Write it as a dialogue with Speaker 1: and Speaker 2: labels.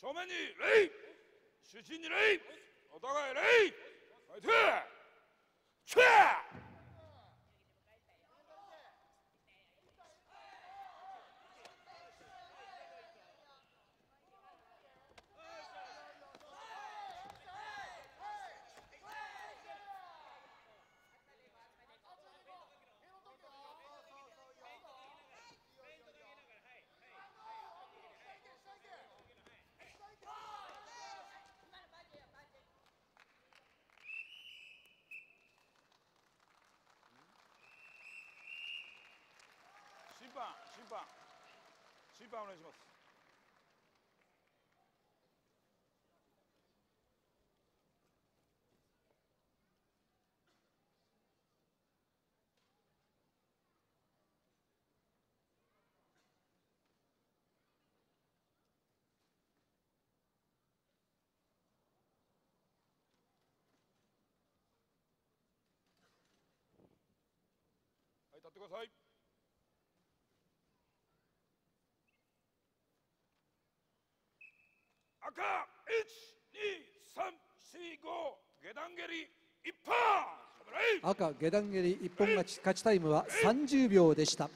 Speaker 1: 正面に礼。主審に礼。お互い礼。ファイト。判審判審判お願いします。はい立ってください。赤12345下段蹴り一本
Speaker 2: 赤下段蹴り一本勝ち勝ちタイムは30秒でした。